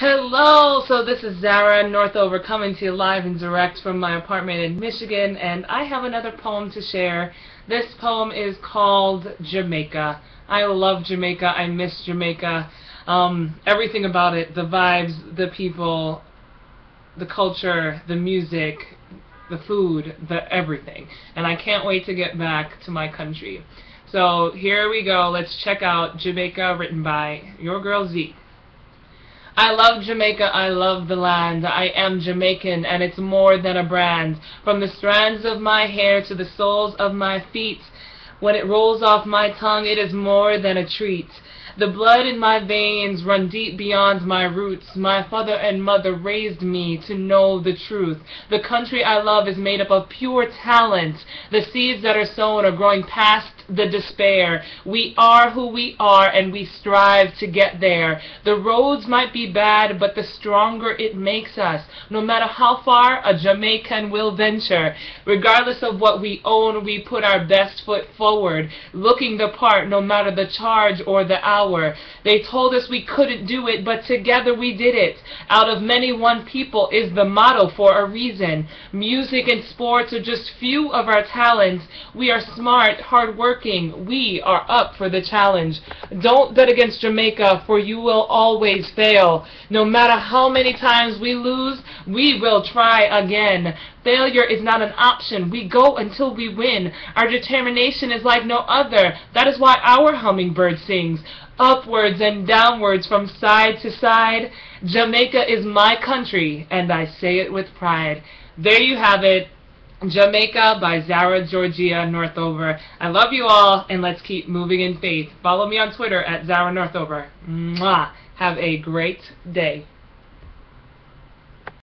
Hello! So this is Zara Northover coming to you live and direct from my apartment in Michigan, and I have another poem to share. This poem is called Jamaica. I love Jamaica. I miss Jamaica. Um, everything about it, the vibes, the people, the culture, the music, the food, the everything. And I can't wait to get back to my country. So here we go. Let's check out Jamaica written by your girl Z. I love Jamaica, I love the land. I am Jamaican, and it's more than a brand. From the strands of my hair to the soles of my feet, when it rolls off my tongue, it is more than a treat. The blood in my veins run deep beyond my roots. My father and mother raised me to know the truth. The country I love is made up of pure talent. The seeds that are sown are growing past the despair. We are who we are and we strive to get there. The roads might be bad, but the stronger it makes us. No matter how far a Jamaican will venture, regardless of what we own, we put our best foot forward, looking the part no matter the charge or the hour. They told us we couldn't do it, but together we did it. Out of many, one people is the motto for a reason. Music and sports are just few of our talents. We are smart, hardworking. We are up for the challenge. Don't bet against Jamaica, for you will always fail. No matter how many times we lose, we will try again. Failure is not an option. We go until we win. Our determination is like no other. That is why our hummingbird sings. Upwards and downwards from side to side. Jamaica is my country, and I say it with pride. There you have it. Jamaica by Zara Georgia Northover. I love you all, and let's keep moving in faith. Follow me on Twitter at Zara Northover. Mwah. Have a great day.